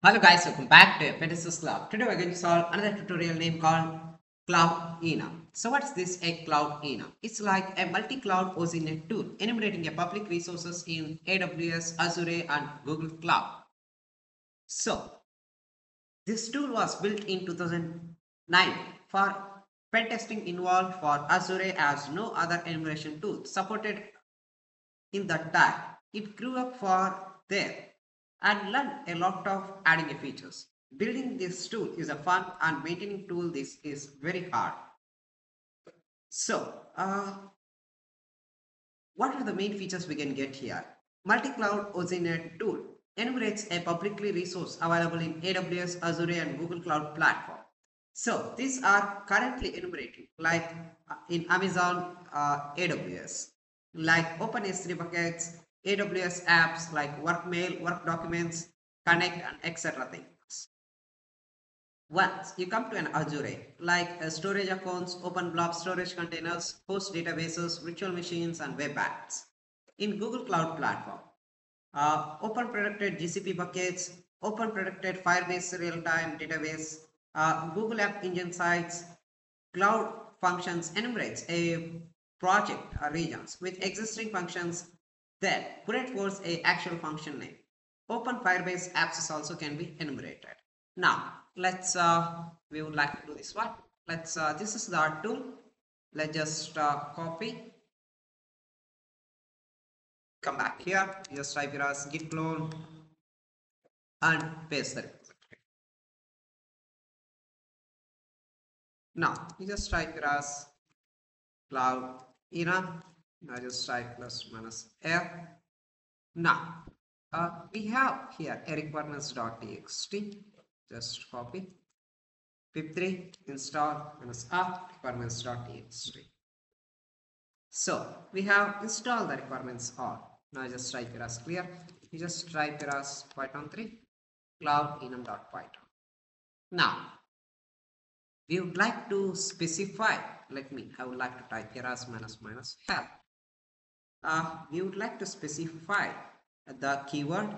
Hello guys, welcome back to Pegasus Club. Today we're going to solve another tutorial name called Cloud Enum. So what's this a Cloud Enum? It's like a multi-cloud OSINT tool enumerating a public resources in AWS, Azure and Google Cloud. So this tool was built in 2009 for pen testing involved for Azure as no other enumeration tool supported in that time. It grew up for there and learn a lot of adding features. Building this tool is a fun and maintaining tool this is very hard. So, uh, what are the main features we can get here? Multi-cloud OSINT tool enumerates a publicly resource available in AWS, Azure and Google Cloud platform. So these are currently enumerated like uh, in Amazon uh, AWS, like Open S3 buckets, AWS apps like Workmail, Work Documents, Connect, and etc. things. Once you come to an Azure, like uh, storage accounts, open blob storage containers, host databases, virtual machines, and web apps. In Google Cloud Platform, uh, open protected GCP buckets, open protected Firebase real-time database, uh, Google App Engine sites, Cloud Functions enumerates a project or regions with existing functions then put it towards a actual function name. Open Firebase apps also can be enumerated. Now let's uh, we would like to do this one. Let's uh, this is the tool. Let's just uh, copy. Come back here. Just type it as git clone and paste the repository. Now you just type it as cloud enum I just type plus minus f. Now, uh, we have here a requirements.txt. Just copy. pip3 install minus r requirements.txt. So, we have installed the requirements all. Now, just type it as clear. You just type it as python 3 cloud enum.python. Now, we would like to specify let me i would like to type here as minus minus help uh, we would like to specify the keyword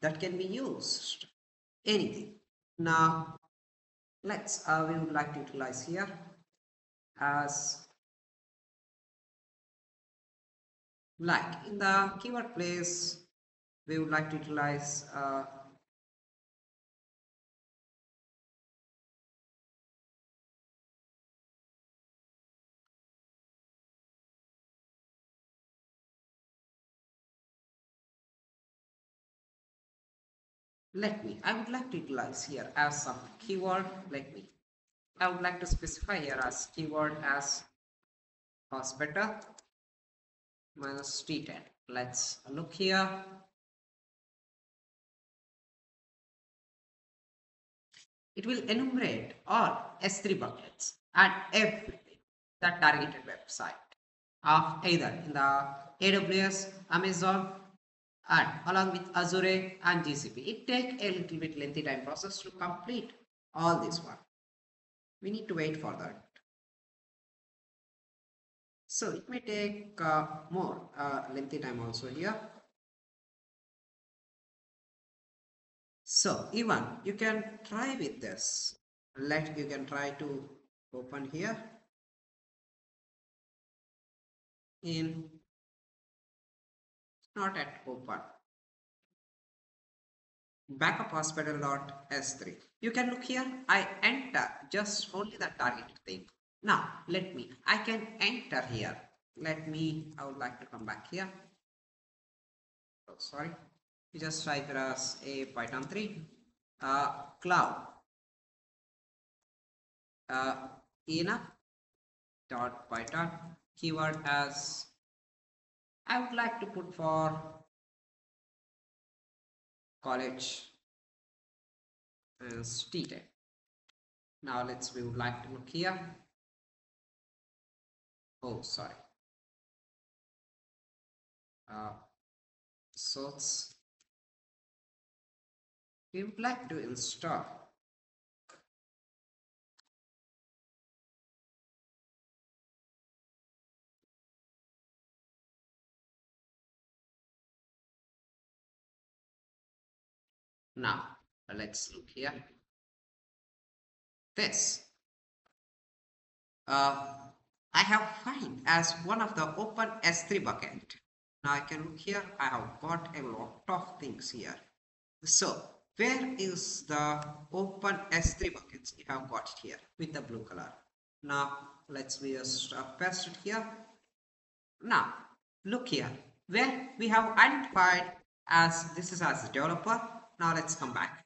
that can be used. Anything. Now let's uh, we would like to utilize here as like in the keyword place we would like to utilize uh, let me i would like to utilize here as some keyword let me. I would like to specify here as keyword as hospital minus t10 let's look here. It will enumerate all s3 buckets and everything that targeted website of either in the aws amazon and along with Azure and GCP. It take a little bit lengthy time process to complete all this one. We need to wait for that. So it may take uh, more uh, lengthy time also here. So even you can try with this. Let you can try to open here in not at open backup hospital dot s3 you can look here. I enter. Just only the targeted thing. Now let me i can enter here. Let me i would like to come back here. Oh sorry. You just type as a python 3 uh, cloud. Uh, enum dot python keyword as I would like to put for college as T10. Now let's we would like to look here. Oh, sorry. Uh, source. We would like to install Now, let's look here. This uh, I have find as one of the open S3 bucket. Now I can look here. I have got a lot of things here. So where is the open S3 buckets you have got it here with the blue color? Now let's just uh, paste it here. Now look here. Where we have identified as this is as a developer now let's come back.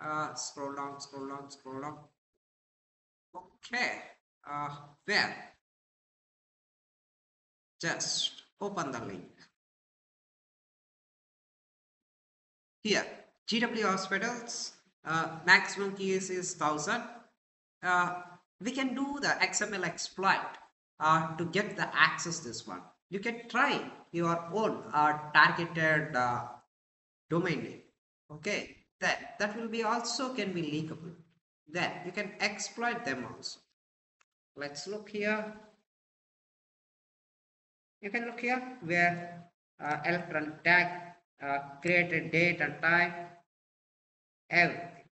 Uh, scroll down scroll down scroll down. Okay uh, where? Just open the link. Here GW hospitals uh, maximum keys is 1000 uh, we can do the XML exploit uh, to get the access this one. You can try your own uh, targeted uh, domain name okay that that will be also can be leakable. Then you can exploit them also. Let's look here. You can look here where uh, electron tag uh, created date and time everything.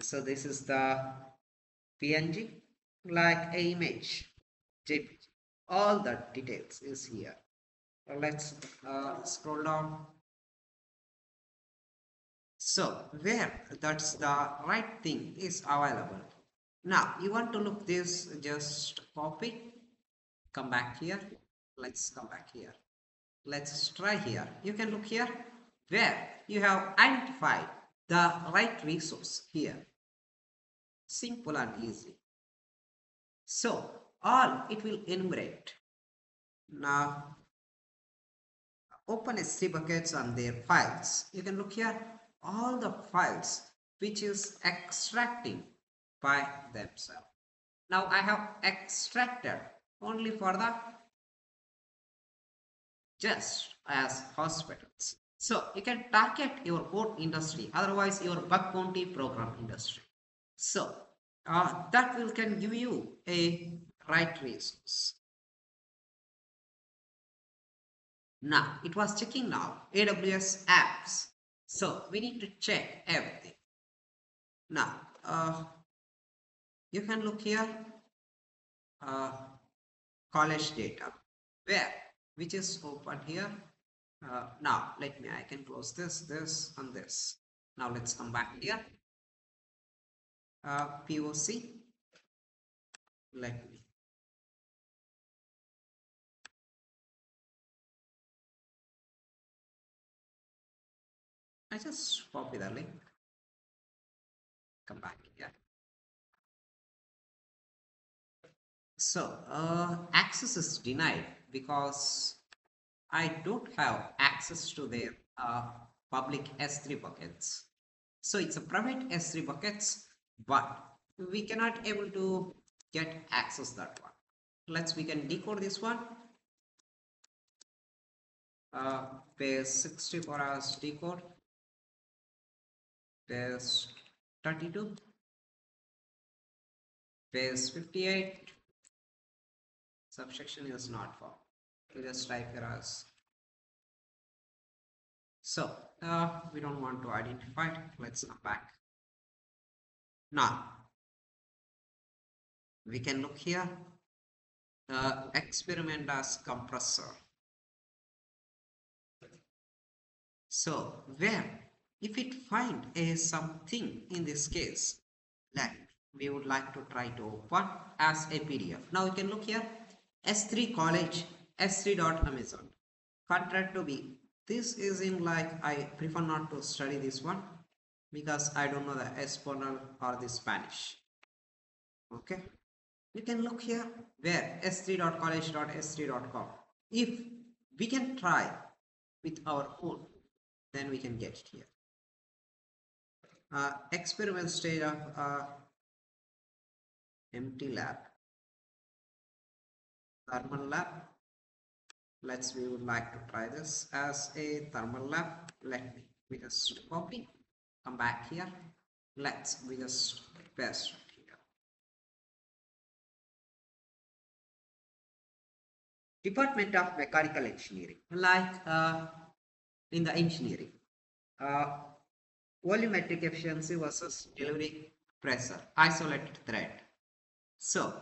So this is the png like a image jpg all the details is here. Let's uh, scroll down so where that's the right thing is available. Now you want to look this just copy. Come back here. Let's come back here. Let's try here. You can look here. Where? You have identified the right resource here. Simple and easy. So all it will enumerate. Now open S3 buckets on their files. You can look here all the files which is extracting by themselves. Now I have extracted only for the just as hospitals. So you can target your own industry otherwise your bug bounty program industry. So uh, that will can give you a right resource. Now it was checking now aws apps so we need to check everything. Now uh, you can look here uh, college data. Where? Which is open here? Uh, now let me i can close this this and this. Now let's come back here. Uh, poc let me I just copy the link, come back here. So uh, access is denied because I don't have access to their uh, public S3 buckets. So it's a private S3 buckets, but we cannot able to get access that one. Let's we can decode this one. Uh, base 64 hours decode Base 32 Base 58 subsection is not found you just type here as so uh, we don't want to identify. Let's come back. Now we can look here. Uh, experiment as compressor. So where if it find a something in this case like we would like to try to open as a pdf now you can look here. S3 college s3.amazon contract to be. This is in like i prefer not to study this one because i don't know the espanol or the spanish. Okay. You can look here where s3.college.s3.com if we can try with our own then we can get it here uh, experiment stage of uh, empty lab. Thermal lab. Let's we would like to try this as a thermal lab. Let me we just copy. Come back here. Let's we just paste here. Department of mechanical engineering. Like uh, in the engineering. Uh, volumetric efficiency versus delivery pressure, isolated thread. So,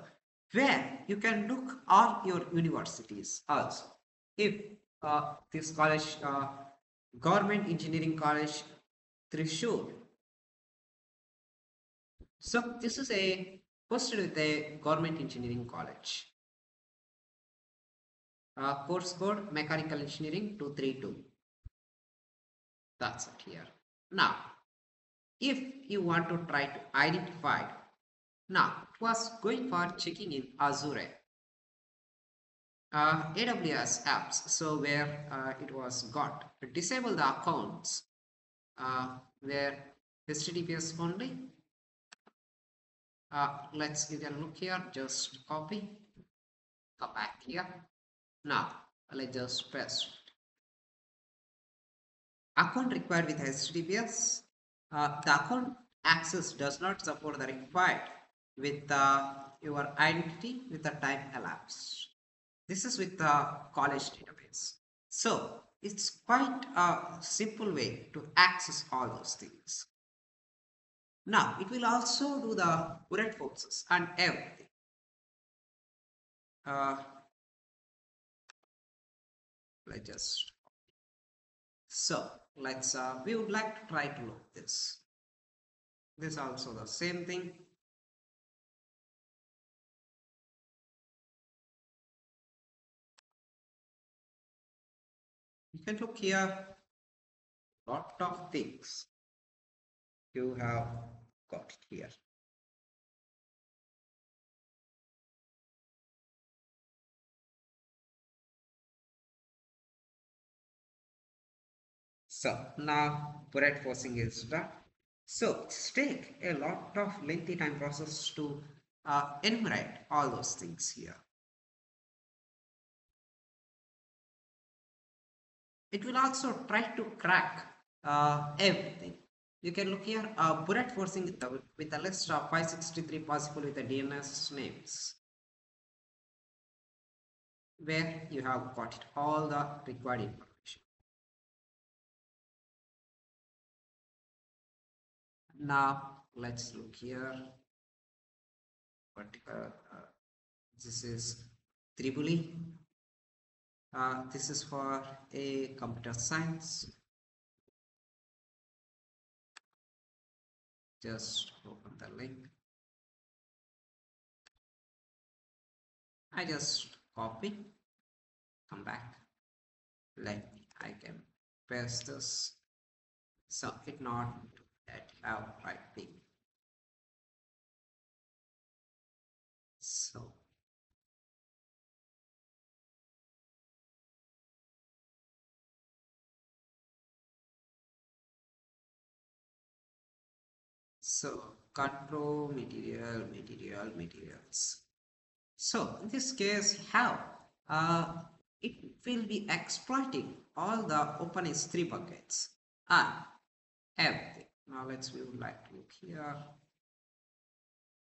where you can look all your universities also. If uh, this college, uh, Government Engineering College, Trishur. So, this is a posted with a Government Engineering College. Uh, course code Mechanical Engineering 232. That's it here. Now, if you want to try to identify, now it was going for checking in Azure, uh, AWS apps. So where uh, it was got, disable the accounts uh, where HTTPS only. Uh, let's you can look here, just copy, come back here. Now let's just paste account required with HTTPS, uh, the account access does not support the required with uh, your identity with the time elapsed. This is with the college database. So it's quite a simple way to access all those things. Now it will also do the brute forces and everything. Uh, let's just so let's uh, we would like to try to look this. This also the same thing. You can look here. Lot of things you have got here So now brute forcing is done. So it's take a lot of lengthy time process to uh, enumerate all those things here. It will also try to crack uh, everything. You can look here, uh, brute forcing with, the, with a list of 563 possible with the DNS names where you have got it, all the required information. Now let's look here. Particular, uh, this is Tribuli. Uh, this is for a computer science. Just open the link. I just copy, come back. Me, I can paste this. So it not that have right thing. So. So control material material materials. So in this case how? Uh, it will be exploiting all the open S3 buckets and everything now let's we would like to look here.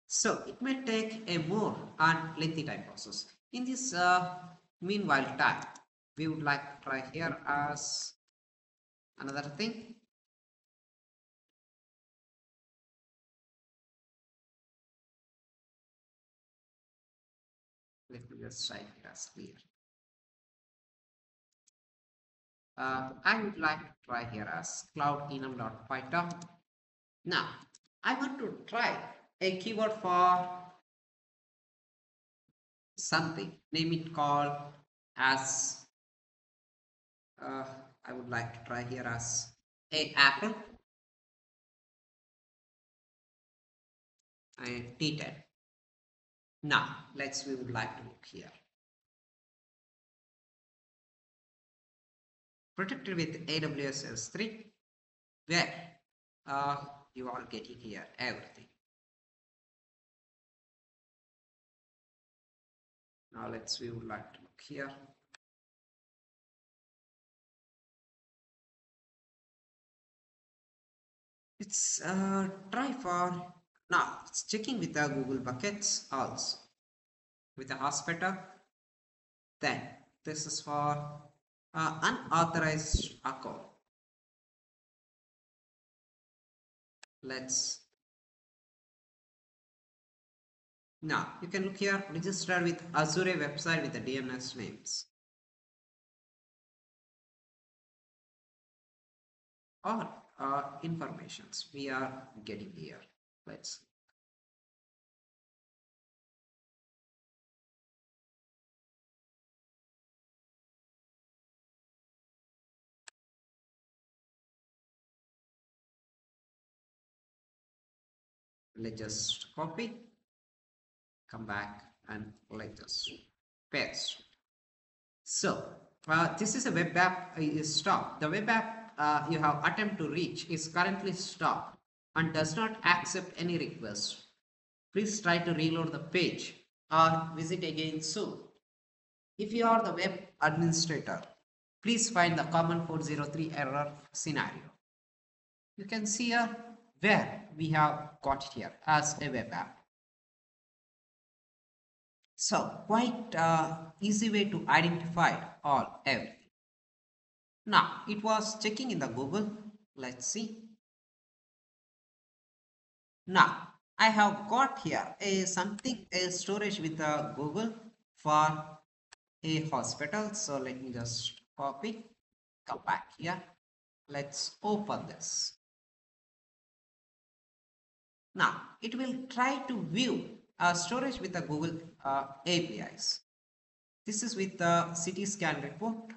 So it may take a more and lengthy time process. In this uh, meanwhile time, we would like to try here as another thing. Let me just try it as clear. Uh, I would like to try here as cloud-enum.python. Now, I want to try a keyword for something, name it called as, uh, I would like to try here as a apple and T10. Now, let's, we would like to look here. Protected with AWS S3 where uh, you are getting here everything. Now let's we would like to look here. It's uh, try for now it's checking with the Google buckets also with the hospital. Then this is for unauthorized account let's. Now you can look here register with Azure website with the DNS names. Or uh, informations we are getting here. Let's let's just copy come back and like just paste. So uh, this is a web app uh, is stopped. The web app uh, you have attempt to reach is currently stopped and does not accept any request. Please try to reload the page or visit again soon. If you are the web administrator please find the common 403 error scenario. You can see here where we have got here as a web app. So quite uh, easy way to identify all everything. Now it was checking in the Google. Let's see. Now I have got here a something a storage with the Google for a hospital. So let me just copy, come back here. Let's open this. Now, it will try to view uh, storage with the Google uh, APIs. This is with the CT scan report,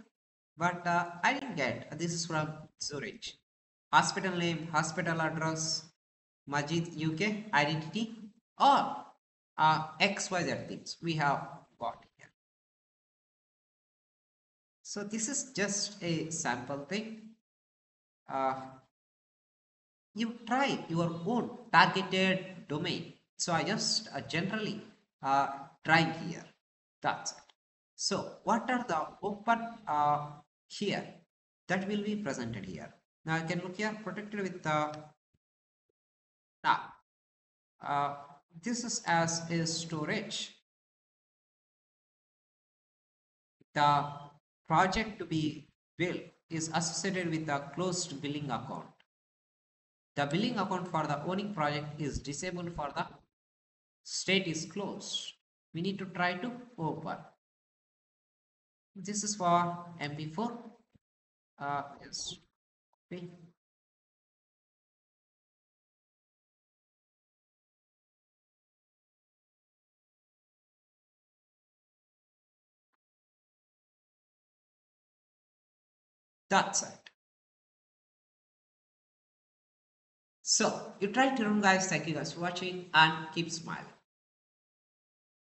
but uh, I didn't get, this is from Zurich. Hospital name, hospital address, Majid UK, identity, or uh, XYZ things we have got here. So this is just a sample thing. Uh, you try your own targeted domain. So I just uh, generally uh, trying here. That's it. So what are the open uh, here that will be presented here. Now I can look here protected with the now uh, this is as a storage. The project to be built is associated with the closed billing account the billing account for the owning project is disabled for the state is closed. We need to try to open. This is for MP4. Uh, yes. Okay. That's it. So you try to run guys. Thank you guys for watching and keep smiling.